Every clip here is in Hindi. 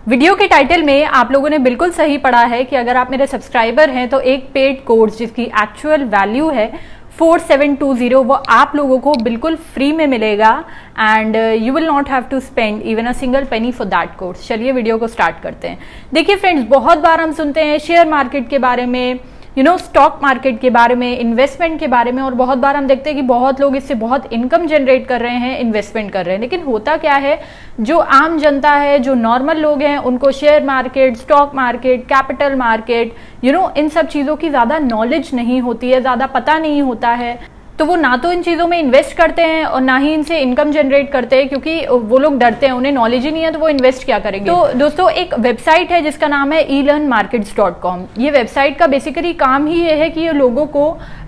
वीडियो के टाइटल में आप लोगों ने बिल्कुल सही पढ़ा है कि अगर आप मेरे सब्सक्राइबर हैं तो एक पेड कोर्स जिसकी एक्चुअल वैल्यू है 4720 वो आप लोगों को बिल्कुल फ्री में मिलेगा and you will not have to spend even a single penny for that course चलिए वीडियो को स्टार्ट करते हैं। देखिए फ्रेंड्स बहुत बार हम सुनते हैं शेयर मार्केट के बारे में यू नो स्टॉक मार्केट के बारे में इन्वेस्टमेंट के बारे में, और बहुत बार हम देखते हैं कि बहुत लोग इससे बहुत इनकम जनरेट कर रहे हैं इन्वेस्टमेंट कर रहे हैं। लेकिन होता क्या है, जो आम जनता है, जो नॉर्मल लोग हैं, उनको share market stock market capital market you know इन सब चीज़ों की ज़्यादा नॉलेज नहीं होती है, ज़्यादा पता नहीं होता है। तो वो ना तो इन चीज़ों में इन्वेस्ट करते हैं और ना ही इनसे इनकम जनरेट करते हैं, क्योंकि वो लोग डरते हैं, उन्हें नॉलेज ही नहीं है तो वो इन्वेस्ट क्या करेंगे? तो दोस्तों, एक वेबसाइट है जिसका नाम है e learn markets dot com ये वेबसाइट का बेसिकली काम ही ये है कि ये लोगों को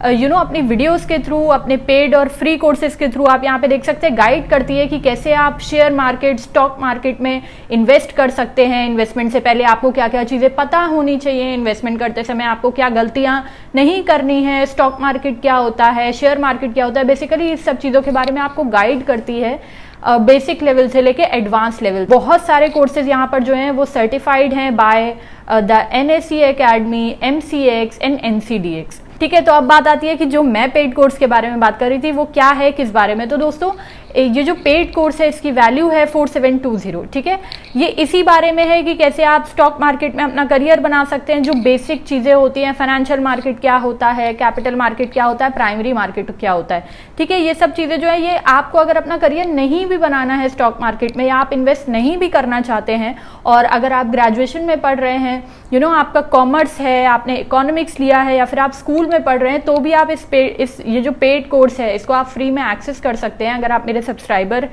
यू नो अपनी वीडियोज़ के थ्रू अपने पेड और फ्री कोर्सेज के थ्रू आप यहाँ पे देख सकते हैं गाइड करती है कि कैसे आप शेयर मार्केट स्टॉक मार्केट में इन्वेस्ट कर सकते हैं। इन्वेस्टमेंट से पहले आपको क्या क्या चीज़ें पता होनी चाहिए। इन्वेस्टमेंट करते समय आपको क्या गलतियाँ नहीं करनी है? स्टॉक मार्केट क्या होता है? शेयर मार्केट क्या होता है? बेसिकली इस सब चीज़ों के बारे में आपको गाइड करती है बेसिक uh, लेवल से लेके एडवांस लेवल बहुत सारे कोर्सेज यहाँ पर जो हैं वो सर्टिफाइड हैं by the N S C academy M C X and N C D X ठीक है तो अब बात आती है कि जो मैं पेड कोर्स के बारे में बात कर रही थी वो क्या है किस बारे में? तो दोस्तों ये जो पेड कोर्स है इसकी वैल्यू है फोर सेवन टू ज़ीरो ठीक है? ये इसी बारे में है कि कैसे आप स्टॉक मार्केट में अपना करियर बना सकते हैं जो बेसिक चीज़ें होती हैं फाइनेंशियल मार्केट क्या होता है कैपिटल मार्केट क्या होता है प्राइमरी मार्केट क्या होता है ठीक है? ये सब चीज़ें जो है ये आपको अगर अपना करियर नहीं भी बनाना है स्टॉक मार्केट में या आप इन्वेस्ट नहीं भी करना चाहते हैं और अगर आप ग्रेजुएशन में पढ़ रहे हैं यू you नो know, आपका कॉमर्स है आपने इकोनॉमिक्स लिया है या फिर आप स्कूल में पढ़ रहे हैं तो भी आप इस पे, इस, ये जो पेड कोर्स है, इसको आप फ्री में एक्सेस कर सकते हैं, अगर आप मेरे सब्सक्राइबर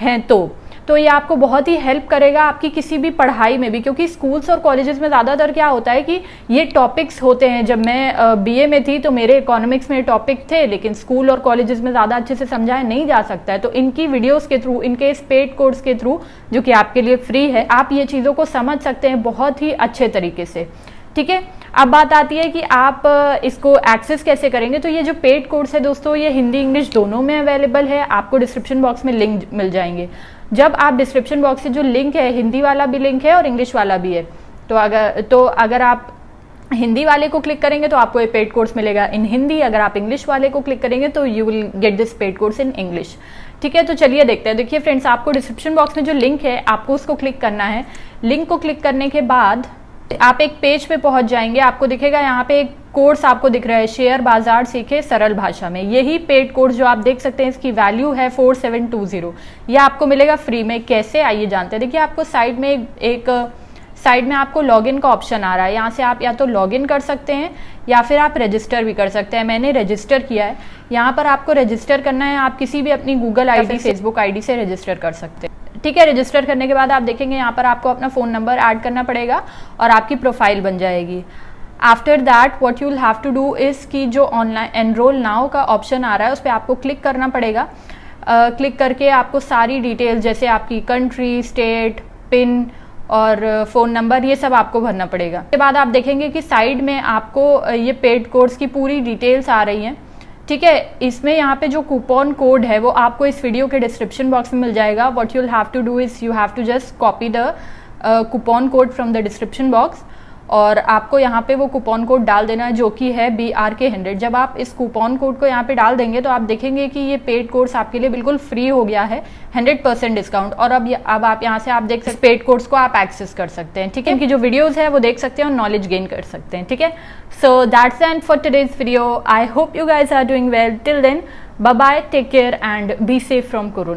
हैं तो। तो ये आपको बहुत ही हेल्प करेगा आपकी किसी भी पढ़ाई में भी, क्योंकि स्कूल्स और कॉलेजेस में ज़्यादातर क्या होता है कि ये टॉपिक्स होते हैं। जब मैं बीए में थी तो मेरे इकोनॉमिक्स में टॉपिक थे, लेकिन स्कूल और कॉलेजेस में ज़्यादा अच्छे से समझाया नहीं जा सकता है। तो इनकी वीडियोज़ के थ्रू इनके इस पेड कोर्स के थ्रू जो कि आपके लिए फ्री है, आप ये चीज़ों को समझ सकते हैं बहुत ही अच्छे तरीके से। ठीक है? अब बात आती है कि आप इसको एक्सेस कैसे करेंगे? तो ये जो पेड कोर्स है दोस्तों, ये हिंदी, इंग्लिश दोनों में अवेलेबल है। आपको डिस्क्रिप्शन बॉक्स में लिंक मिल जाएँगे। जब आप डिस्क्रिप्शन बॉक्स से जो लिंक है, हिंदी वाला भी लिंक है और इंग्लिश वाला भी है। तो अगर तो अगर आप हिंदी वाले को क्लिक करेंगे तो आपको ये पेड कोर्स मिलेगा। इन हिंदी अगर आप इंग्लिश वाले को क्लिक करेंगे तो you will get this paid course in English ठीक है? तो चलिए देखते हैं। देखिए फ्रेंड्स आपको डिस्क्रिप्शन बॉक्स में जो लिंक है, आपको उसको क्लिक करना है। लिंक को क्लिक करने के बाद आप एक पेज पे पहुँच जाएँगे आपको दिखेगा यहाँ पे एक कोर्स आपको दिख रहा है शेयर बाज़ार सीखे सरल भाषा में। यही पेड कोर्स जो आप देख सकते हैं इसकी वैल्यू है फोर सेवन टू ज़ीरो ये आपको मिलेगा फ्री में। कैसे? आइए जानते हैं। देखिए आपको साइड में एक, एक साइड में आपको लॉगिन का ऑप्शन आ रहा है। यहाँ से आप या तो लॉगिन कर सकते हैं या फिर आप रजिस्टर भी कर सकते हैं। मैंने रजिस्टर किया है। यहाँ पर आपको रजिस्टर करना है। आप किसी भी अपनी गूगल आईडी फेसबुक आईडी से रजिस्टर कर सकते हैं। ठीक है रजिस्टर करने के बाद आप देखेंगे यहाँ पर आपको अपना फ़ोन नंबर ऐड करना पड़ेगा और आपकी प्रोफ़ाइल बन जाएगी। After that what you'll have to do is की जो ऑनलाइन एनरोल नाउ का ऑप्शन आ रहा है उस पर आपको क्लिक करना पड़ेगा। क्लिक uh, करके आपको सारी डिटेल जैसे आपकी कंट्री स्टेट पिन और फ़ोन नंबर ये सब आपको भरना पड़ेगा। उसके बाद आप देखेंगे कि साइड में आपको ये पेड कोर्स की पूरी डिटेल्स आ रही हैं। ठीक है, इसमें यहाँ पे जो कूपन कोड है, वो आपको इस वीडियो के डिस्क्रिप्शन बॉक्स में मिल जाएगा। What you'll have to do is you have to just copy the coupon code from the description box और आपको यहाँ पे वो कूपन कोड डाल देना है जो कि है बी आर के हंड्रेड जब आप इस कूपन कोड को यहाँ पे डाल देंगे तो आप देखेंगे कि ये पेड कोर्स आपके लिए बिल्कुल फ्री हो गया है हंड्रेड परसेंट डिस्काउंट और अब अब आप यहाँ से आप देख सकते पेड कोर्स को आप एक्सेस कर सकते हैं ठीक है? इनकी जो वीडियोज़ है वो देख सकते हैं और नॉलेज गेन कर सकते हैं ठीक है? So that's end for today's video I hope you guys are doing well till then bye take care and be safe from corona